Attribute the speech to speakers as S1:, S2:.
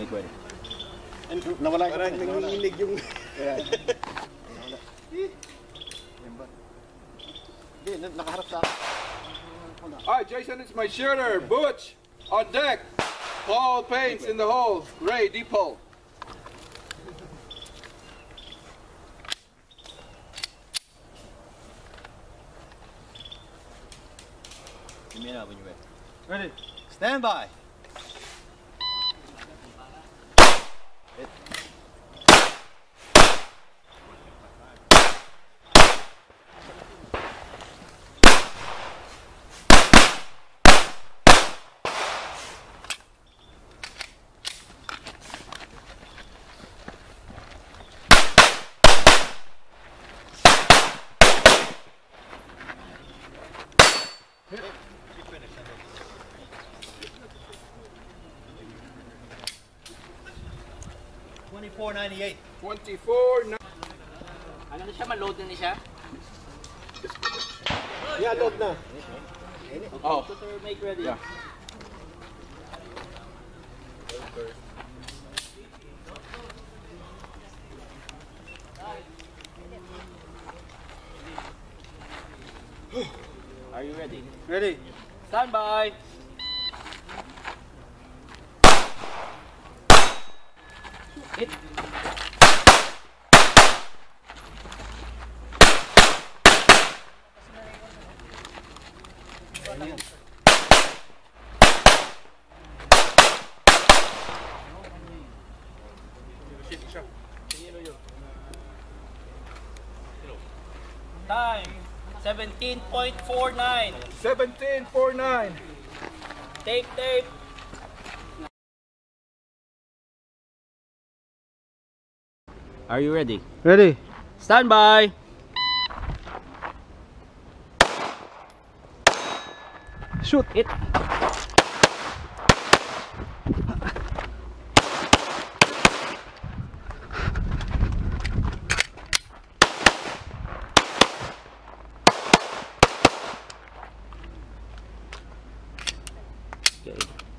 S1: make ready.
S2: And nawala yung
S3: Parang nanginginig yung...
S2: Hindi, nakaharap sa akin.
S4: All right, Jason, it's my shooter. Butch on deck. Paul paints in the hole. Ray, deep hole.
S1: Give me an when you're ready. Ready. Stand by. Twenty-four ninety-eight.
S4: 24. nine-
S5: Ano na siya? Maload na ni siya?
S3: Yeah, load na.
S4: Oh,
S5: Sir, make ready.
S4: Yeah.
S5: Are you ready?
S1: Ready.
S5: Stand by. Hit. Time 17.49.
S4: 1749.
S5: Tape, tape. Are you ready?
S1: Ready.
S5: Stand by.
S1: Shoot.
S5: Hit. Okay.